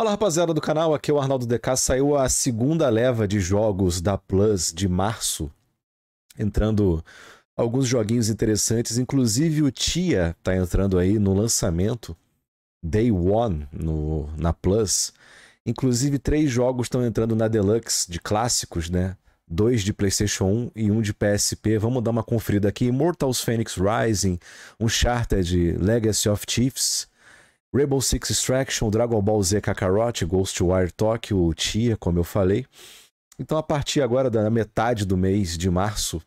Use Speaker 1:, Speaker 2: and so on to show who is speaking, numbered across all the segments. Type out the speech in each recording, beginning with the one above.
Speaker 1: Fala rapaziada do canal, aqui é o Arnaldo DK. Saiu a segunda leva de jogos da Plus de março, entrando alguns joguinhos interessantes, inclusive o Tia tá entrando aí no lançamento, Day One no, na Plus. Inclusive, três jogos estão entrando na Deluxe de clássicos, né? Dois de PlayStation 1 e um de PSP. Vamos dar uma conferida aqui. Immortals Phoenix Rising, Uncharted Legacy of Chiefs, Rainbow Six Extraction, Dragon Ball Z Kakarot, Ghostwire Tokyo, Tia, como eu falei. Então, a partir agora da metade do mês de março,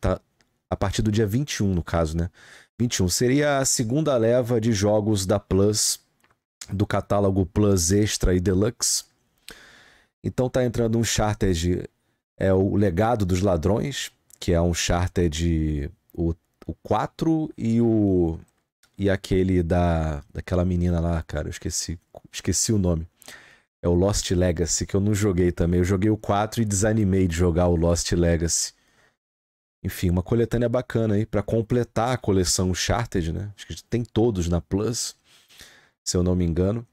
Speaker 1: tá? A partir do dia 21, no caso, né? 21 seria a segunda leva de jogos da Plus, do catálogo Plus Extra e Deluxe. Então tá entrando um Charted, é o Legado dos Ladrões, que é um Charted o, o 4 e o e aquele da daquela menina lá, cara, eu esqueci, esqueci o nome. É o Lost Legacy, que eu não joguei também. Eu joguei o 4 e desanimei de jogar o Lost Legacy. Enfim, uma coletânea bacana aí para completar a coleção Uncharted, né? Acho que tem todos na Plus, se eu não me engano.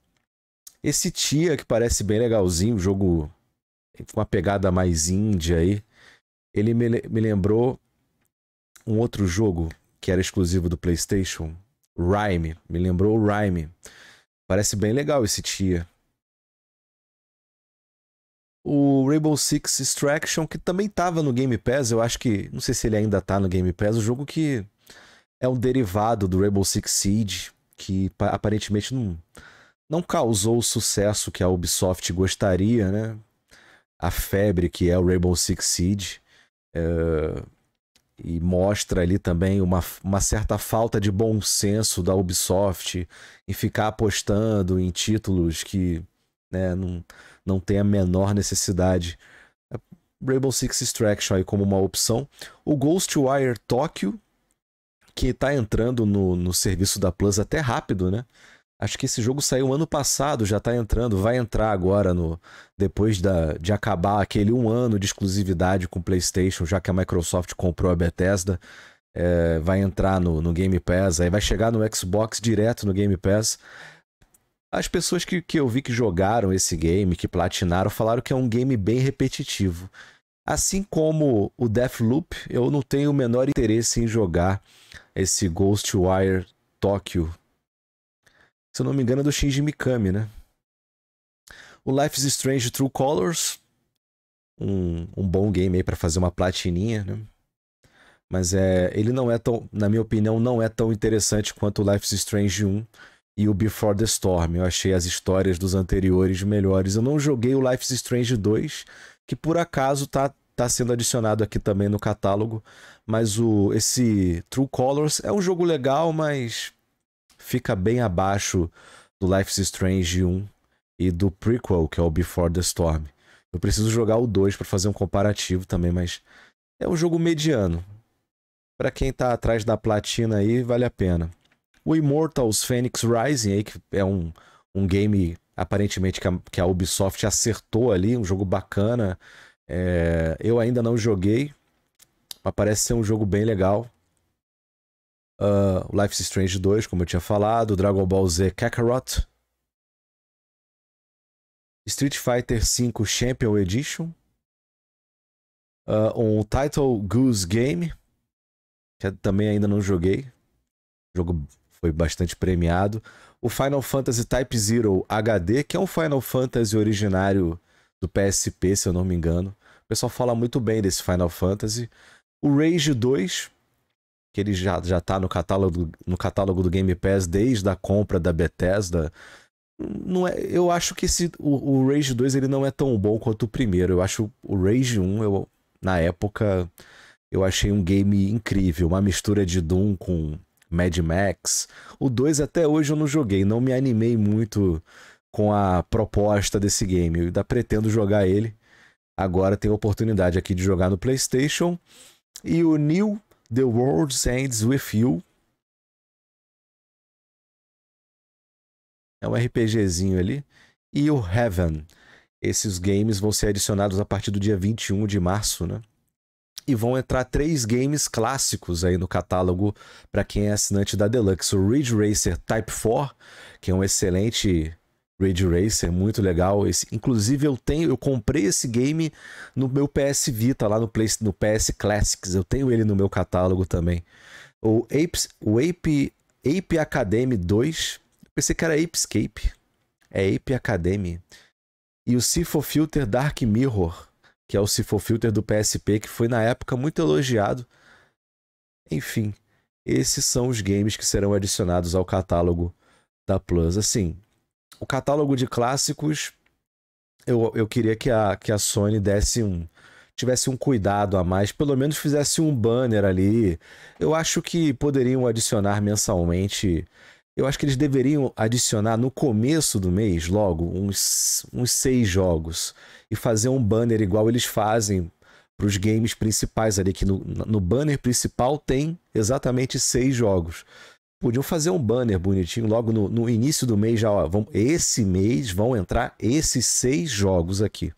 Speaker 1: Esse Tia, que parece bem legalzinho, jogo com uma pegada mais índia aí, ele me, me lembrou um outro jogo que era exclusivo do PlayStation, Rhyme. Me lembrou o Rhyme. Parece bem legal esse Tia. O Rainbow Six Extraction, que também estava no Game Pass, eu acho que. Não sei se ele ainda está no Game Pass, o jogo que é um derivado do Rainbow Six Siege, que aparentemente não, não causou o sucesso que a Ubisoft gostaria, né? A febre que é o Rainbow Six Siege. É, e mostra ali também uma, uma certa falta de bom senso da Ubisoft em ficar apostando em títulos que né, não não tem a menor necessidade. É, Rainbow Six Extraction aí como uma opção. O Ghostwire Tokyo, que está entrando no, no serviço da Plus até rápido, né? Acho que esse jogo saiu ano passado, já está entrando, vai entrar agora no depois da, de acabar aquele um ano de exclusividade com PlayStation, já que a Microsoft comprou a Bethesda. É, vai entrar no, no Game Pass, aí vai chegar no Xbox direto no Game Pass. As pessoas que, que eu vi que jogaram esse game, que platinaram, falaram que é um game bem repetitivo. Assim como o Deathloop, eu não tenho o menor interesse em jogar esse Ghostwire Tokyo. Se eu não me engano, é do Shinji Mikami, né? O Life is Strange True Colors. Um, um bom game aí para fazer uma platininha, né? Mas é, ele não é tão, na minha opinião, não é tão interessante quanto o Life is Strange 1 e o Before the Storm. Eu achei as histórias dos anteriores melhores. Eu não joguei o Life is Strange 2, que por acaso tá, tá sendo adicionado aqui também no catálogo, mas o esse True Colors é um jogo legal, mas fica bem abaixo do Life is Strange 1 e do prequel, que é o Before the Storm. Eu preciso jogar o 2 para fazer um comparativo também, mas é um jogo mediano. Para quem tá atrás da platina aí, vale a pena. O Immortals Phoenix Rising, aí, que é um, um game aparentemente que a, que a Ubisoft acertou ali, um jogo bacana. É, eu ainda não joguei, mas parece ser um jogo bem legal. Uh, Life is Strange 2, como eu tinha falado, Dragon Ball Z Kakarot, Street Fighter V Champion Edition, uh, um Title Goose Game, que também ainda não joguei. Jogo foi bastante premiado. O Final Fantasy Type Zero HD, que é um Final Fantasy originário do PSP, se eu não me engano. O pessoal fala muito bem desse Final Fantasy. O Rage 2, que ele já, já tá no catálogo, no catálogo do Game Pass desde a compra da Bethesda. Não é, eu acho que esse, o, o Rage 2 ele não é tão bom quanto o primeiro. Eu acho o Rage 1, eu, na época, eu achei um game incrível. Uma mistura de Doom com Mad Max. O 2 até hoje eu não joguei, não me animei muito com a proposta desse game. Eu ainda pretendo jogar ele. Agora tenho a oportunidade aqui de jogar no PlayStation. E o New The World Ends With You. É um RPGzinho ali. E o Heaven. Esses games vão ser adicionados a partir do dia 21 de março, né? E vão entrar três games clássicos aí no catálogo para quem é assinante da Deluxe. O Ridge Racer Type 4, que é um excelente Rage Racer, muito legal. Esse, inclusive eu tenho, eu comprei esse game no meu PS Vita lá no, Play, no PS Classics. Eu tenho ele no meu catálogo também. O Apes, o Ape, Ape Academy 2, eu pensei que era Apescape. É Ape Academy. E o Sifo Filter Dark Mirror, que é o Sifo Filter do PSP, que foi na época muito elogiado. Enfim, esses são os games que serão adicionados ao catálogo da Plus. Assim, o catálogo de clássicos, eu, eu queria que a, que a Sony desse um. tivesse um cuidado a mais, pelo menos fizesse um banner ali. Eu acho que poderiam adicionar mensalmente. Eu acho que eles deveriam adicionar no começo do mês, logo, uns, uns seis jogos. E fazer um banner igual eles fazem para os games principais ali, que no, no banner principal tem exatamente seis jogos. Podiam fazer um banner bonitinho logo no, no início do mês já, ó, vão, esse mês vão entrar esses seis jogos aqui.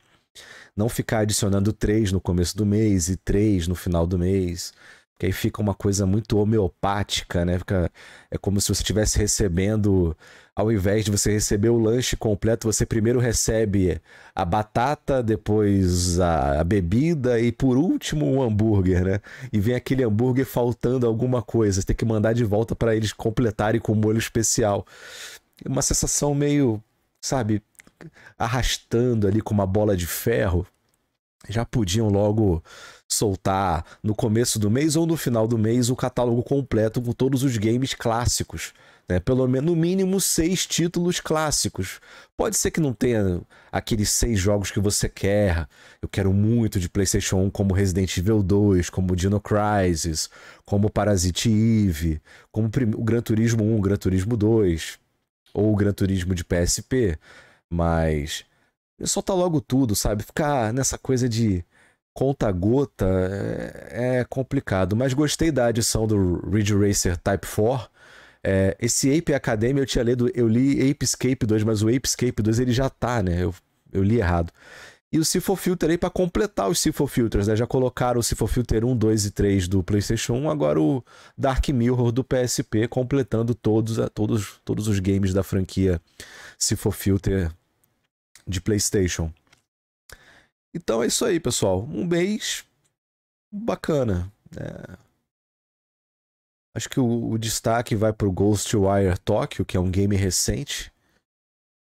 Speaker 1: Não ficar adicionando três no começo do mês e três no final do mês. Que aí fica uma coisa muito homeopática, né? Fica, é como se você estivesse recebendo, ao invés de você receber o lanche completo, você primeiro recebe a batata, depois a, a bebida e por último o um hambúrguer, né? E vem aquele hambúrguer faltando alguma coisa, você tem que mandar de volta para eles completarem com molho especial. Uma sensação meio, sabe, arrastando ali com uma bola de ferro. Já podiam logo soltar no começo do mês ou no final do mês o catálogo completo com todos os games clássicos. Né? Pelo menos, no mínimo, seis títulos clássicos. Pode ser que não tenha aqueles seis jogos que você quer. Eu quero muito de PlayStation 1, como Resident Evil 2, como Dino Crisis, como Parasite Eve, como o Gran Turismo 1, Gran Turismo 2, ou o Gran Turismo de PSP. Mas solta logo tudo, sabe? Ficar nessa coisa de conta-gota é, é, complicado, mas gostei da adição do Ridge Racer Type 4. É, esse Ape Academy eu tinha lido, eu li Ape Escape 2, mas o Ape Escape 2 ele já tá, né? Eu, eu li errado. E o Sifo Filter aí para completar os Sifo Filters, né? Já colocaram o Sifo Filter 1, 2 e 3 do PlayStation 1, agora o Dark Mirror do PSP, completando todos, todos, todos os games da franquia Sifo Filter de PlayStation. Então é isso aí, pessoal. Um mês bacana. É... Acho que o, o destaque vai para o Ghostwire Tokyo, que é um game recente.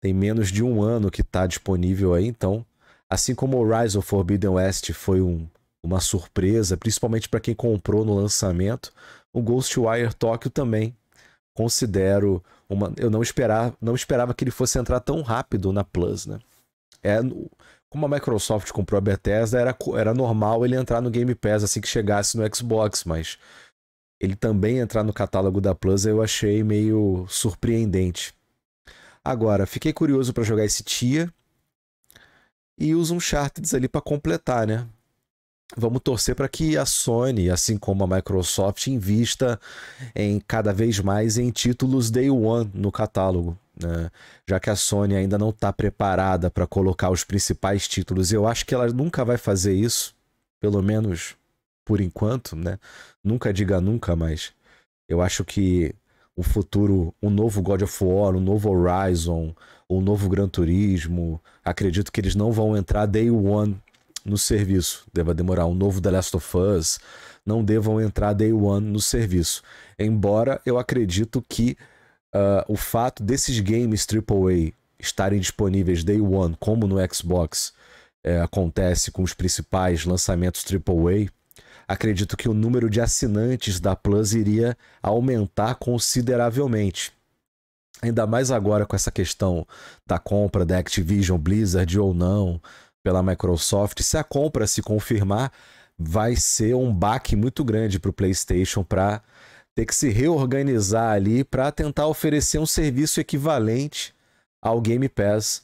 Speaker 1: Tem menos de um ano que está disponível aí, então. Assim como of Forbidden West foi um, uma surpresa, principalmente para quem comprou no lançamento, o Ghostwire Tokyo também considero uma. Eu não esperava, não esperava que ele fosse entrar tão rápido na Plus, né? É, como a Microsoft comprou a Bethesda, era, era normal ele entrar no Game Pass assim que chegasse no Xbox, mas ele também entrar no catálogo da Plus eu achei meio surpreendente. Agora, fiquei curioso para jogar esse Tia e uso um Charted ali para completar, né? Vamos torcer para que a Sony, assim como a Microsoft, invista em cada vez mais em títulos Day One no catálogo né? já que a Sony ainda não está preparada para colocar os principais títulos. Eu acho que ela nunca vai fazer isso, pelo menos por enquanto, né? Nunca diga nunca, mas eu acho que o futuro, um novo God of War, um novo Horizon, um novo Gran Turismo, acredito que eles não vão entrar day one no serviço. Deva demorar um novo The Last of Us, não devam entrar day one no serviço. Embora eu acredito que uh, o fato desses games AAA estarem disponíveis day one, como no Xbox é, acontece com os principais lançamentos AAA, acredito que o número de assinantes da Plus iria aumentar consideravelmente. Ainda mais agora com essa questão da compra da Activision Blizzard ou não pela Microsoft. Se a compra se confirmar, vai ser um baque muito grande para o PlayStation para ter que se reorganizar ali para tentar oferecer um serviço equivalente ao Game Pass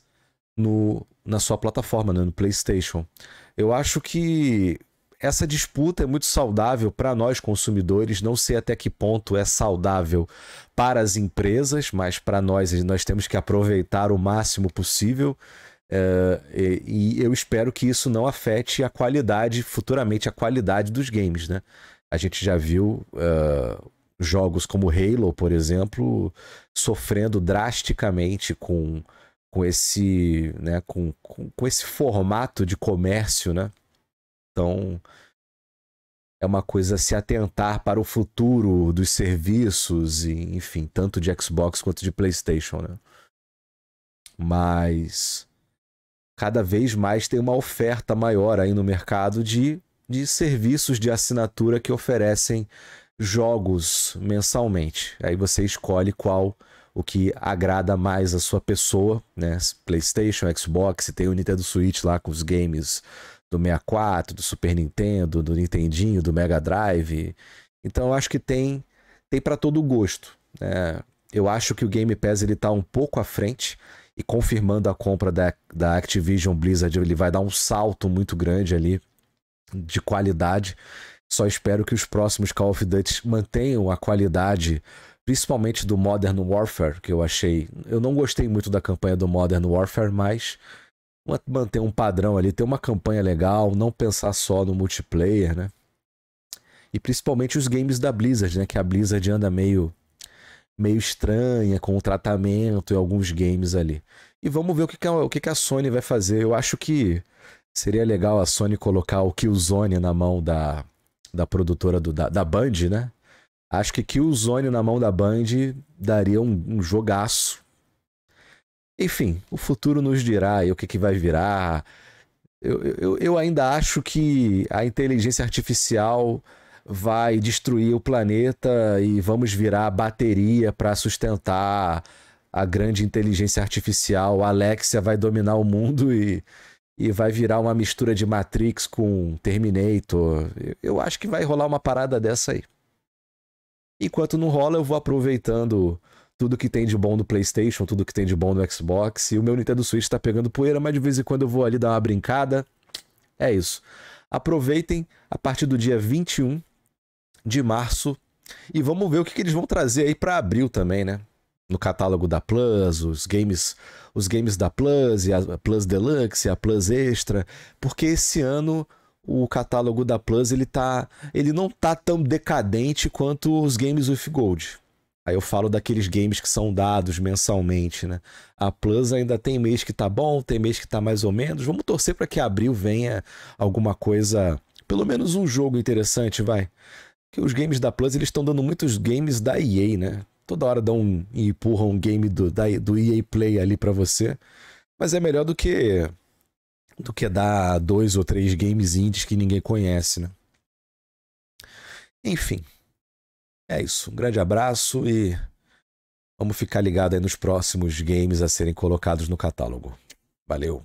Speaker 1: no, na sua plataforma, né, no PlayStation. Eu acho que essa disputa é muito saudável para nós consumidores. Não sei até que ponto é saudável para as empresas, mas para nós nós temos que aproveitar o máximo possível. É, e, e, eu espero que isso não afete a qualidade, futuramente, a qualidade dos games, né? A gente já viu uh, jogos como Halo, por exemplo, sofrendo drasticamente com, com esse, né, com, com, com esse formato de comércio, né? Então, é uma coisa se atentar para o futuro dos serviços e, enfim, tanto de Xbox quanto de PlayStation, né? Mas cada vez mais tem uma oferta maior aí no mercado de, de serviços de assinatura que oferecem jogos mensalmente. Aí você escolhe qual o que agrada mais a sua pessoa, né? PlayStation, Xbox, tem o Nintendo Switch lá com os games do 64, do Super Nintendo, do Nintendinho, do Mega Drive. Então eu acho que tem tem para todo gosto. Né? Eu acho que o Game Pass ele tá um pouco à frente e confirmando a compra da, da Activision Blizzard, ele vai dar um salto muito grande ali de qualidade. Só espero que os próximos Call of Duty mantenham a qualidade, principalmente do Modern Warfare, que eu achei. Eu não gostei muito da campanha do Modern Warfare, mas manter um padrão ali, ter uma campanha legal, não pensar só no multiplayer, né? E principalmente os games da Blizzard, né? Que a Blizzard anda meio meio estranha com o tratamento e alguns games ali. E vamos ver o que, que, a, o que, que a Sony vai fazer. Eu acho que seria legal a Sony colocar o Killzone na mão da, da produtora do, da, da Band, né? Acho que Killzone na mão da Band daria um, um jogaço enfim, o futuro nos dirá o que, que vai virar. Eu, eu, eu ainda acho que a inteligência artificial vai destruir o planeta e vamos virar bateria para sustentar a grande inteligência artificial. A Alexia vai dominar o mundo e, e vai virar uma mistura de Matrix com Terminator. Eu acho que vai rolar uma parada dessa aí. Enquanto não rola, eu vou aproveitando tudo que tem de bom no PlayStation, tudo que tem de bom no Xbox. E o meu Nintendo Switch tá pegando poeira, mas de vez em quando eu vou ali dar uma brincada. É isso. Aproveitem a partir do dia 21 de março e vamos ver o que, que eles vão trazer aí para abril também, né? No catálogo da Plus, os games, os games da Plus, e a Plus Deluxe, a Plus Extra, porque esse ano o catálogo da Plus ele tá, ele não tá tão decadente quanto os games with Gold. Aí eu falo daqueles games que são dados mensalmente, né? A Plus ainda tem mês que tá bom, tem mês que tá mais ou menos. Vamos torcer para que abril venha alguma coisa, pelo menos um jogo interessante, vai. Que os games da Plus, eles estão dando muitos games da EA, né? Toda hora dão um, e empurram um game do, da, do EA Play ali para você. Mas é melhor do que do que dar dois ou três games indies que ninguém conhece, né? Enfim. É isso. Um grande abraço e vamos ficar ligado aí nos próximos games a serem colocados no catálogo. Valeu!